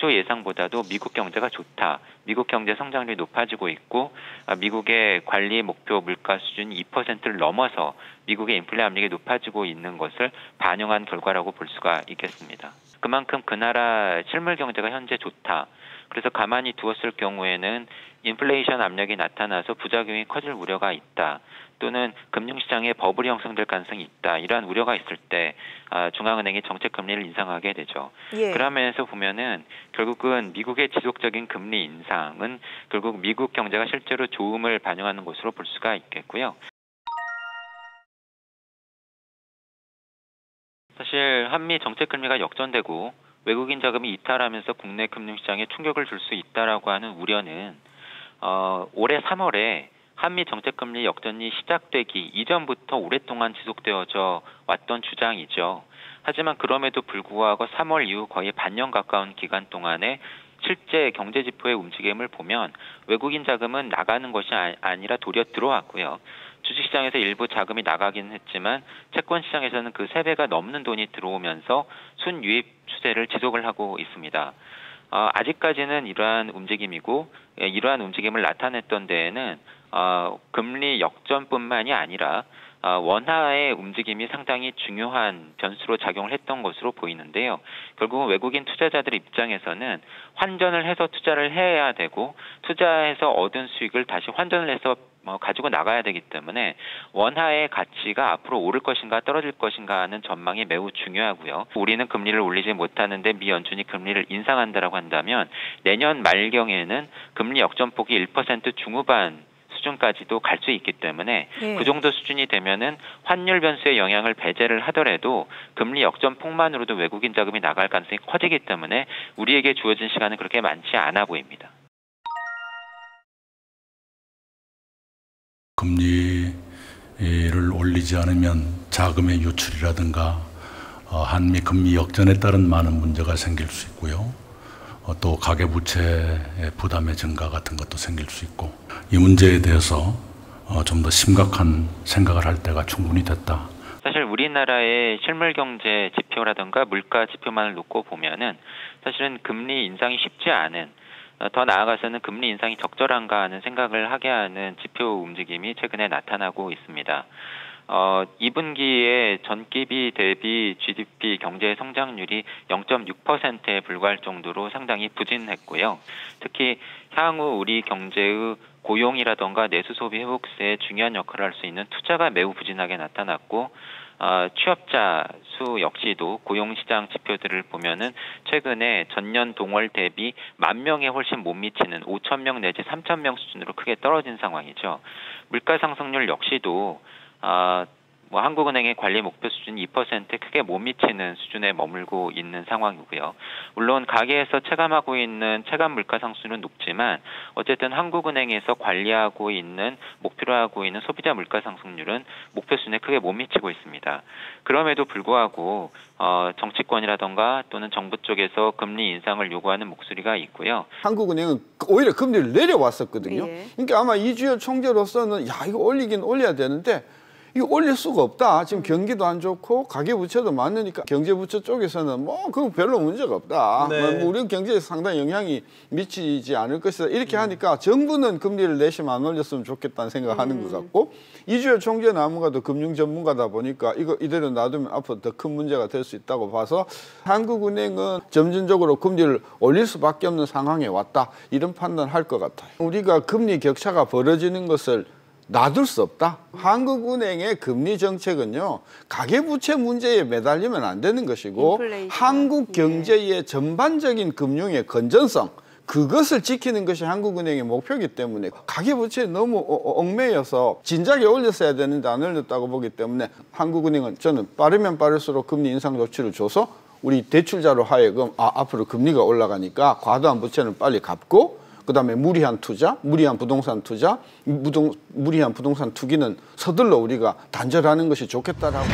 당초 예상보다도 미국 경제가 좋다. 미국 경제 성장률이 높아지고 있고 아, 미국의 관리 목표 물가 수준이 2%를 넘어서 미국의 인플레 압력이 높아지고 있는 것을 반영한 결과라고 볼 수가 있겠습니다. 그만큼 그 나라 실물 경제가 현재 좋다. 그래서 가만히 두었을 경우에는 인플레이션 압력이 나타나서 부작용이 커질 우려가 있다. 또는 금융시장에 버블이 형성될 가능성이 있다. 이러한 우려가 있을 때 아, 중앙은행이 정책 금리를 인상하게 되죠. 예. 그런 면에서 보면은 결국은 미국의 지속적인 금리 인상은 결국 미국 경제가 실제로 좋음을 반영하는 것으로 볼 수가 있겠고요. 사실 한미 정책 금리가 역전되고 외국인 자금이 이탈하면서 국내 금융시장에 충격을 줄 수 있다라고 하는 우려는 어, 올해 3월에 한미 정책 금리 역전이 시작되기 이전부터 오랫동안 지속되어져 왔던 주장이죠. 하지만 그럼에도 불구하고 3월 이후 거의 반년 가까운 기간 동안에 실제 경제 지표의 움직임을 보면 외국인 자금은 나가는 것이 아- 아니라 도리어 들어왔고요. 주식시장에서 일부 자금이 나가긴 했지만 채권 시장에서는 그 세배가 넘는 돈이 들어오면서 순유입 추세를 지속을 하고 있습니다. 어, 아직까지는 이러한 움직임이고 예, 이러한 움직임을 나타냈던 데에는 어, 금리 역전뿐만이 아니라 어, 원화의 움직임이 상당히 중요한 변수로 작용을 했던 것으로 보이는데요. 결국은 외국인 투자자들 입장에서는 환전을 해서 투자를 해야 되고 투자해서 얻은 수익을 다시 환전을 해서 뭐 가지고 나가야 되기 때문에 원화의 가치가 앞으로 오를 것인가 떨어질 것인가 하는 전망이 매우 중요하고요. 우리는 금리를 올리지 못하는데 미 연준이 금리를 인상한다라고 한다면 내년 말경에는 금리 역전폭이 1% 중후반 수준까지도 갈 수 있기 때문에 예. 그 정도 수준이 되면은 환율 변수의 영향을 배제를 하더라도 금리 역전폭만으로도 외국인 자금이 나갈 가능성이 커지기 때문에 우리에게 주어진 시간은 그렇게 많지 않아 보입니다. 금리를 올리지 않으면 자금의 유출이라든가 어, 한미 금리 역전에 따른 많은 문제가 생길 수 있고요. 어, 또 가계부채의 부담의 증가 같은 것도 생길 수 있고 이 문제에 대해서 어, 좀더 심각한 생각을 할 때가 충분히 됐다. 사실 우리나라의 실물 경제 지표라든가 물가 지표만을 놓고 보면은 사실은 금리 인상이 쉽지 않은 어, 더 나아가서는 금리 인상이 적절한가 하는 생각을 하게 하는 지표 움직임이 최근에 나타나고 있습니다. 어, 2분기에 전기비 대비 GDP 경제 성장률이 0.6%에 불과할 정도로 상당히 부진했고요. 특히 향후 우리 경제의 고용이라던가 내수 소비 회복세에 중요한 역할을 할 수 있는 투자가 매우 부진하게 나타났고 어, 취업자 수 역시도 고용시장 지표들을 보면은 최근에 전년 동월 대비 만 명에 훨씬 못 미치는 5천 명 내지 3천 명 수준으로 크게 떨어진 상황이죠. 물가 상승률 역시도 아, 뭐 한국은행의 관리 목표 수준 2%에 크게 못 미치는 수준에 머물고 있는 상황이고요. 물론 가계에서 체감하고 있는 체감 물가 상승률은 높지만 어쨌든 한국은행에서 관리하고 있는 목표로 하고 있는 소비자 물가 상승률은 목표 수준에 크게 못 미치고 있습니다. 그럼에도 불구하고 어, 정치권이라던가 또는 정부 쪽에서 금리 인상을 요구하는 목소리가 있고요. 한국은행은 오히려 금리를 내려왔었거든요. 예. 그러니까 아마 이주열 총재로서는 야 이거 올리긴 올려야 되는데 이거 올릴 수가 없다. 지금 경기도 안 좋고 가계부채도 많으니까 경제부처 쪽에서는 뭐 그건 별로 문제가 없다. 네. 뭐 우리 경제에 상당히 영향이 미치지 않을 것이다. 이렇게 하니까 정부는 금리를 내시면 안 올렸으면 좋겠다는 생각하는 것 같고 이주열 총재는 아무가도 금융 전문가다 보니까 이거 이대로 놔두면 앞으로 더 큰 문제가 될 수 있다고 봐서 한국은행은 점진적으로 금리를 올릴 수밖에 없는 상황에 왔다 이런 판단을 할것 같아요. 우리가 금리 격차가 벌어지는 것을 놔둘 수 없다. 한국은행의 금리 정책은요 가계부채 문제에 매달리면 안 되는 것이고 인플레이션. 한국 네. 경제의 전반적인 금융의 건전성 그것을 지키는 것이 한국은행의 목표이기 때문에 가계부채에 너무 어- 어- 얽매여서 진작에 올렸어야 되는데 안 올렸다고 보기 때문에 한국은행은 저는 빠르면 빠를수록 금리 인상 조치를 줘서 우리 대출자로 하여금 아, 앞으로 금리가 올라가니까 과도한 부채는 빨리 갚고 그다음에 무리한 투자, 무리한 부동산 투자, 무동, 무리한 부동산 투기는 서둘러 우리가 단절하는 것이 좋겠다라고.